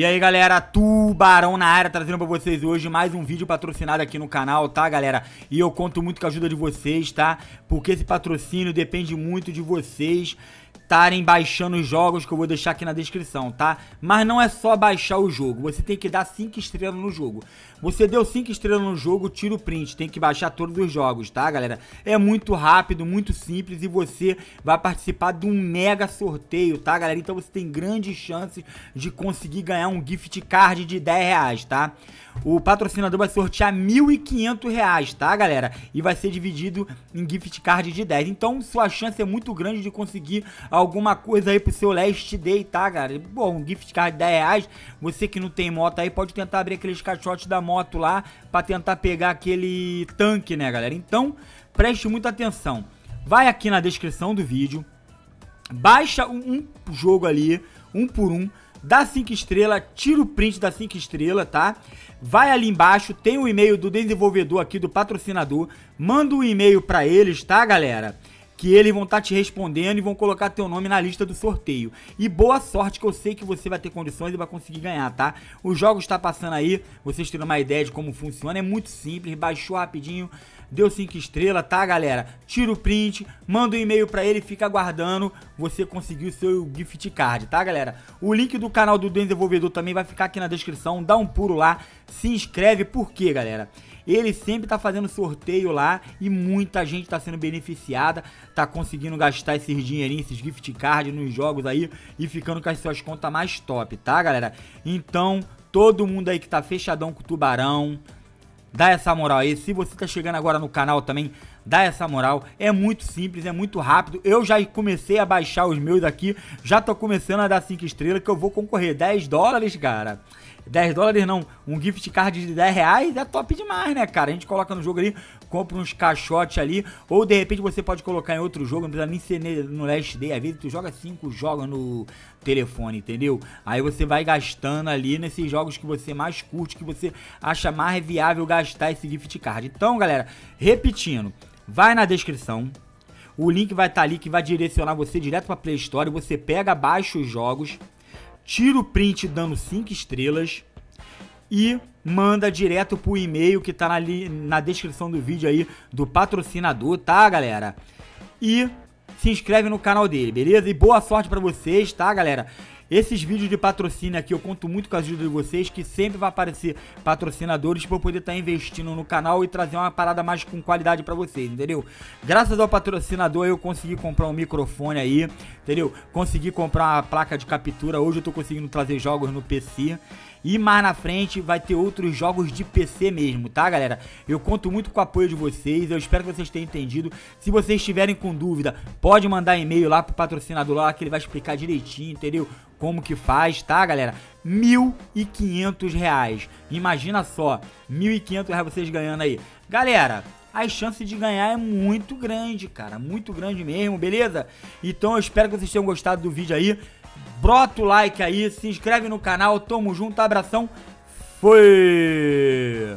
E aí, galera, Tubarão na área, trazendo pra vocês hoje mais um vídeo patrocinado aqui no canal, tá, galera? E eu conto muito com a ajuda de vocês, tá? Porque esse patrocínio depende muito de vocês estarem baixando os jogos que eu vou deixar aqui na descrição, tá? Mas não é só baixar o jogo, você tem que dar 5 estrelas no jogo. Você deu 5 estrelas no jogo, tira o print, tem que baixar todos os jogos, tá, galera? É muito rápido, muito simples e você vai participar de um mega sorteio, tá, galera? Então você tem grandes chances de conseguir ganhar um gift card de 10 reais, tá? O patrocinador vai sortear R$ 1.500, tá, galera? E vai ser dividido em gift card de 10. Então, sua chance é muito grande de conseguir alguma coisa aí pro seu Last Day, tá, galera? Bom, um gift card de 10 reais, você que não tem moto aí, pode tentar abrir aqueles caixotes da moto lá pra tentar pegar aquele tanque, né, galera? Então, preste muita atenção. Vai aqui na descrição do vídeo, baixa um jogo ali, um por um, dá 5 estrelas, tira o print da 5 estrelas, tá? Vai ali embaixo, tem o e-mail do desenvolvedor aqui, do patrocinador, manda um e-mail para eles, tá, galera? Que eles vão estar tá te respondendo e vão colocar teu nome na lista do sorteio. E boa sorte que eu sei que você vai ter condições e vai conseguir ganhar, tá? Os jogos está passando aí, vocês terem uma ideia de como funciona, é muito simples, baixou rapidinho, deu 5 estrelas, tá, galera? Tira o print, manda um e-mail para ele, fica aguardando você conseguir o seu gift card, tá, galera? O link do canal do Desenvolvedor também vai ficar aqui na descrição, dá um pulo lá, se inscreve, por quê, galera? Ele sempre tá fazendo sorteio lá e muita gente tá sendo beneficiada, tá conseguindo gastar esses dinheirinhos, esses gift cards nos jogos aí e ficando com as suas contas mais top, tá, galera? Então, todo mundo aí que tá fechadão com o Tubarão, dá essa moral aí. Se você tá chegando agora no canal também, dá essa moral. É muito simples, é muito rápido. Eu já comecei a baixar os meus aqui, já tô começando a dar 5 estrelas que eu vou concorrer 10 dólares, cara. 10 dólares não, um gift card de 10 reais é top demais, né, cara? A gente coloca no jogo ali, compra uns caixotes ali, ou de repente você pode colocar em outro jogo, não precisa nem ser no Last Day, às vezes tu joga 5 jogos no telefone, entendeu? Aí você vai gastando ali nesses jogos que você mais curte, que você acha mais viável gastar esse gift card. Então, galera, repetindo, vai na descrição, o link vai estar tá ali que vai direcionar você direto para Play Store, você pega, baixa os jogos, tira o print dando 5 estrelas e manda direto pro e-mail que tá na, na descrição do vídeo aí do patrocinador, tá, galera? E se inscreve no canal dele, beleza? E boa sorte para vocês, tá, galera? Esses vídeos de patrocínio aqui eu conto muito com a ajuda de vocês, que sempre vai aparecer patrocinadores para eu poder estar tá investindo no canal e trazer uma parada mais com qualidade para vocês, entendeu? Graças ao patrocinador eu consegui comprar um microfone aí, entendeu? Consegui comprar uma placa de captura, hoje eu tô conseguindo trazer jogos no PC. E mais na frente vai ter outros jogos de PC mesmo, tá, galera? Eu conto muito com o apoio de vocês, eu espero que vocês tenham entendido. Se vocês estiverem com dúvida, pode mandar e-mail lá pro patrocinador lá que ele vai explicar direitinho, entendeu? Como que faz, tá, galera? R$ 1.500. Imagina só, R$ 1.500 vocês ganhando aí. Galera, as chances de ganhar é muito grande, cara. Muito grande mesmo, beleza? Então eu espero que vocês tenham gostado do vídeo aí. Brota o like aí, se inscreve no canal, tamo junto, abração, foi!